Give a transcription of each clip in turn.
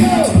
Yeah.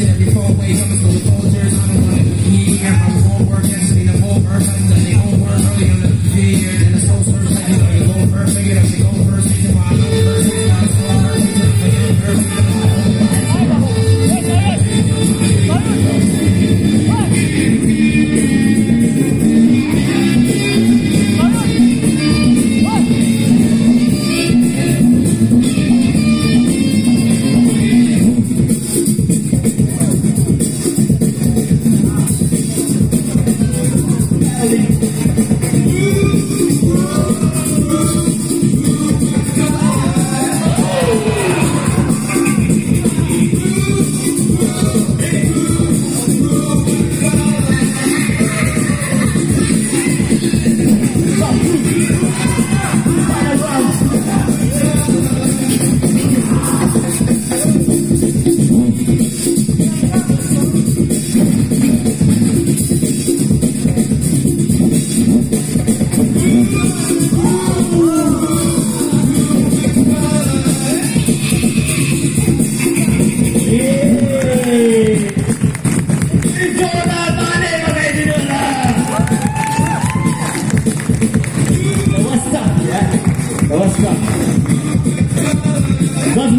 tiene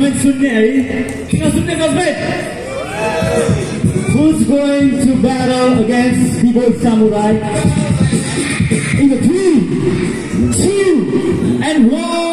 Eh? Who's going to battle against Keyboard Samurai? In the three, two, and one.